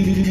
Bye.